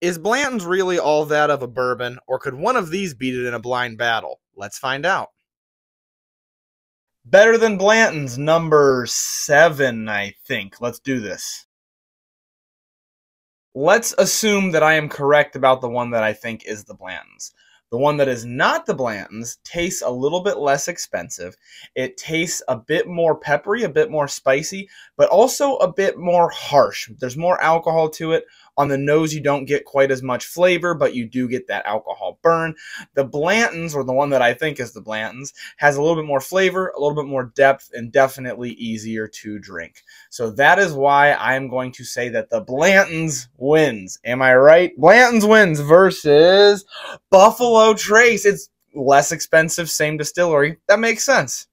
Is Blanton's really all that of a bourbon, or could one of these beat it in a blind battle? Let's find out. Better than Blanton's, number seven, I think. Let's do this. Let's assume that I am correct about the one that I think is the Blanton's. The one that is not the Blanton's tastes a little bit less expensive. It tastes a bit more peppery, a bit more spicy, but also a bit more harsh. There's more alcohol to it. On the nose, you don't get quite as much flavor, but you do get that alcohol burn. The Blanton's, or the one that I think is the Blanton's, has a little bit more flavor, a little bit more depth, and definitely easier to drink. So that is why I'm going to say that the Blanton's wins. Am I right? Blanton's wins versus Buffalo Trace. It's less expensive, same distillery. That makes sense.